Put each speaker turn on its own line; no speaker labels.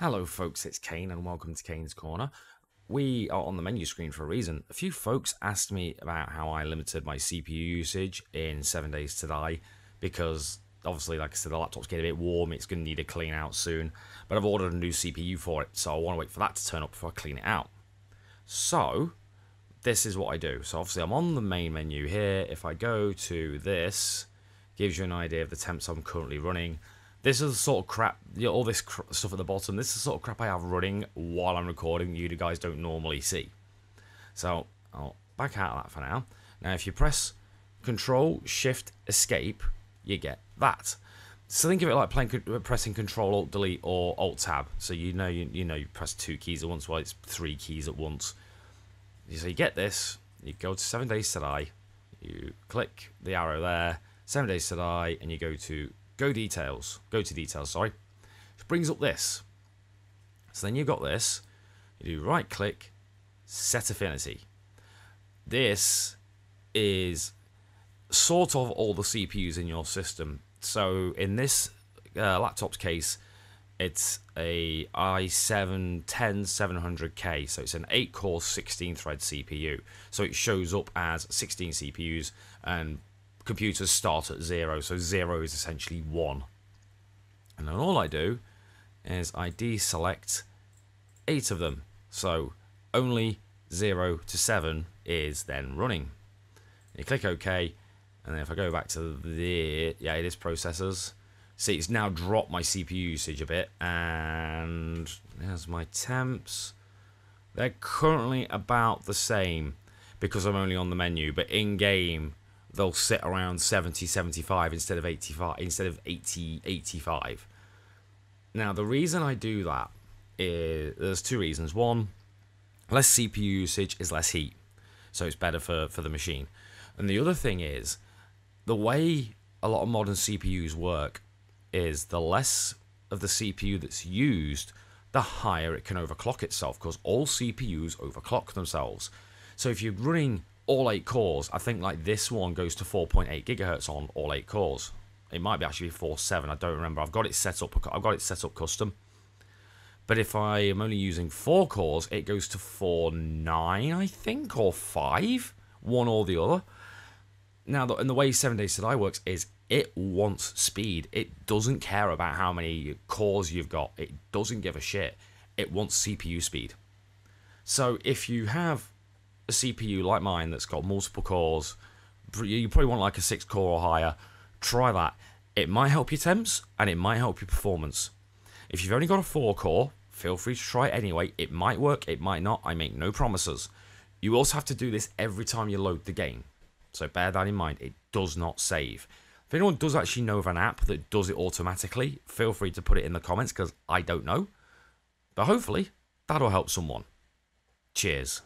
Hello, folks, it's Khaine, and welcome to Khaine's Korner. We are on the menu screen for a reason. A few folks asked me about how I limited my CPU usage in 7 Days to Die because, obviously, like I said, the laptop's getting a bit warm, it's going to need a clean out soon. But I've ordered a new CPU for it, so I want to wait for that to turn up before I clean it out. So, this is what I do. So, obviously, I'm on the main menu here. If I go to this, gives you an idea of the temps I'm currently running. This is the sort of crap, you know, all this stuff at the bottom. This is the sort of crap I have running while I'm recording. You guys don't normally see. So I'll back out of that for now. Now, if you press Control Shift Escape, you get that. So think of it like playing, pressing Control Alt Delete or Alt Tab. So you know you, you know you press two keys at once, while it's three keys at once. So you get this. You go to Seven Days to Die. You click the arrow there. Seven Days to Die, and you go to Go details. Go to details, sorry. It brings up this. So then you've got this. You do right click, set affinity. This is sort of all the CPUs in your system. So in this uh, laptop's case, it's a i7 10700K, so it's an 8 core 16 thread CPU. So it shows up as 16 CPUs and computers start at zero, so zero is essentially one. And then all I do is I deselect eight of them. So only zero to seven is then running. You click OK, and then if I go back to the yeah, it is processors. See, it's now dropped my CPU usage a bit, and there's my temps. They're currently about the same because I'm only on the menu, but in game they'll sit around 70 75 instead of 85 instead of 80 85 now the reason i do that is there's two reasons. One less cpu usage is less heat so it's better for for the machine. And the other thing is the way a lot of modern cpus work is the less of the cpu that's used the higher it can overclock itself because all cpus overclock themselves. So if you're running all eight cores. I think like this one goes to 4.8 gigahertz on all eight cores. It might be actually 4.7. I don't remember. I've got it set up. I've got it set up custom. But if I am only using four cores, it goes to 4.9, I think, or 5, one or the other. Now, and the way 7 Days to Die works is it wants speed. It doesn't care about how many cores you've got. It doesn't give a shit. It wants CPU speed. So if you have a CPU like mine that's got multiple cores, you probably want like a six core or higher. Try that. It might help your temps and it might help your performance. If you've only got a four core, feel free to try it anyway. It might work, it might not. I make no promises. You also have to do this every time you load the game. So bear that in mind. It does not save. If anyone does actually know of an app that does it automatically, feel free to put it in the comments because I don't know. But hopefully, that'll help someone. Cheers.